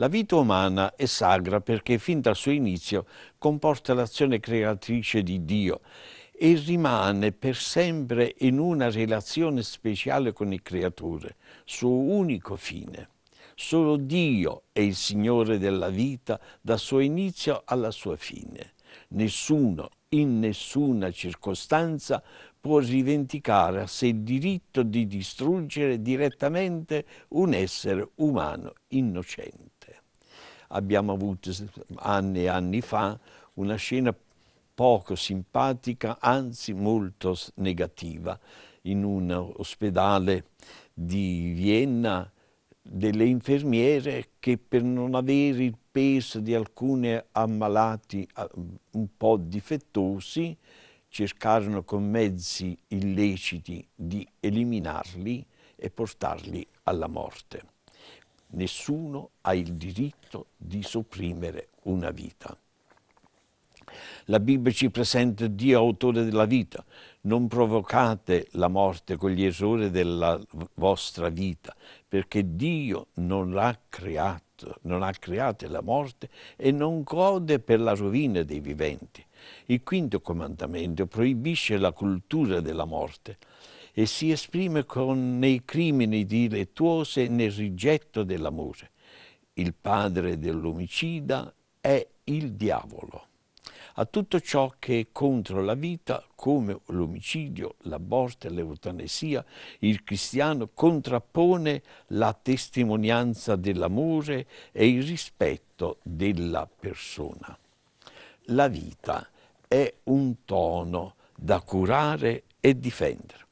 La vita umana è sagra perché fin dal suo inizio comporta l'azione creatrice di Dio e rimane per sempre in una relazione speciale con il Creatore, suo unico fine. Solo Dio è il Signore della vita dal suo inizio alla sua fine. Nessuno, in nessuna circostanza, può rivendicare a sé il diritto di distruggere direttamente un essere umano innocente. Abbiamo avuto anni e anni fa una scena poco simpatica, anzi molto negativa, in un ospedale di Vienna delle infermiere che per non avere il peso di alcuni ammalati un po' difettosi cercarono con mezzi illeciti di eliminarli e portarli alla morte. Nessuno ha il diritto di sopprimere una vita. La Bibbia ci presenta Dio autore della vita. Non provocate la morte con gli errori della vostra vita, perché Dio non l'ha creato, non ha creato la morte e non gode per la rovina dei viventi. Il quinto comandamento proibisce la cultura della morte e si esprime con, nei crimini dilettuosi e nel rigetto dell'amore. Il padre dell'omicida è il diavolo. A tutto ciò che è contro la vita, come l'omicidio, l'aborto e l'eutanasia, il cristiano contrappone la testimonianza dell'amore e il rispetto della persona. La vita è un tono da curare e difendere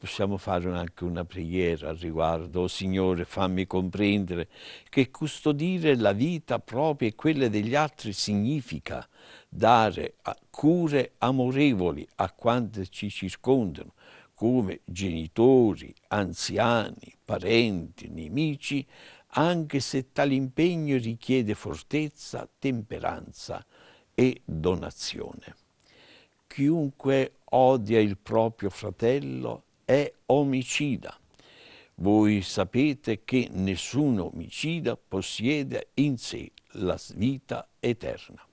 possiamo fare anche una preghiera al riguardo. Oh Signore, fammi comprendere che custodire la vita propria e quella degli altri significa dare cure amorevoli a quanti ci circondano, come genitori, anziani, parenti, nemici, anche se tale impegno richiede fortezza, temperanza e donazione. Chiunque odia il proprio fratello è omicida. Voi sapete che nessun omicida possiede in sé la vita eterna.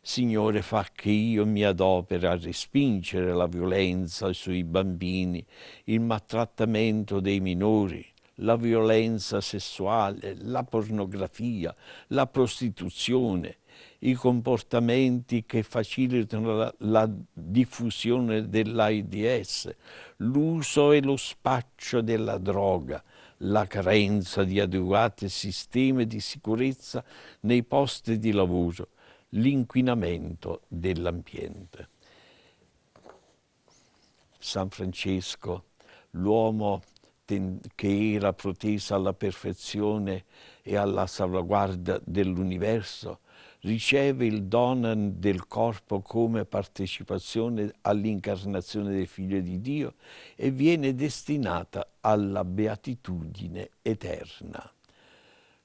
Signore, fa che io mi adoperi a respingere la violenza sui bambini, il maltrattamento dei minori, la violenza sessuale, la pornografia, la prostituzione, i comportamenti che facilitano la, la diffusione dell'AIDS, l'uso e lo spaccio della droga, la carenza di adeguati sistemi di sicurezza nei posti di lavoro, l'inquinamento dell'ambiente. San Francesco, l'uomo che era proteso alla perfezione e alla salvaguardia dell'universo, riceve il dono del corpo come partecipazione all'incarnazione del Figlio di Dio e viene destinata alla beatitudine eterna.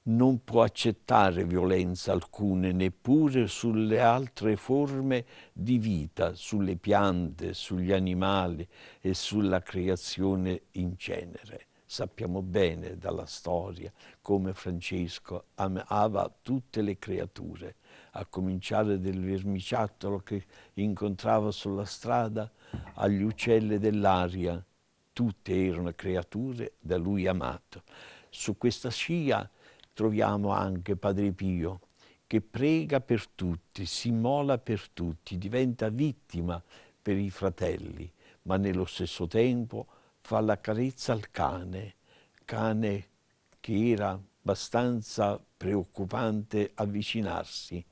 Non può accettare violenza alcuna, neppure sulle altre forme di vita, sulle piante, sugli animali e sulla creazione in genere. Sappiamo bene dalla storia come Francesco amava tutte le creature a cominciare del vermiciattolo che incontrava sulla strada agli uccelli dell'aria, tutte erano creature da lui amato. Su questa scia troviamo anche Padre Pio, che prega per tutti, si immola per tutti, diventa vittima per i fratelli, ma nello stesso tempo fa la carezza al cane, cane che era abbastanza preoccupante avvicinarsi,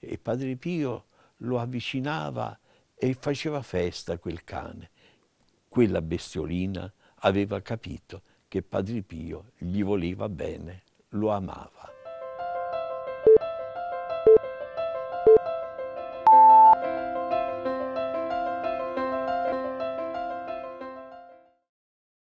e Padre Pio lo avvicinava e faceva festa quel cane. Quella bestiolina aveva capito che Padre Pio gli voleva bene, lo amava.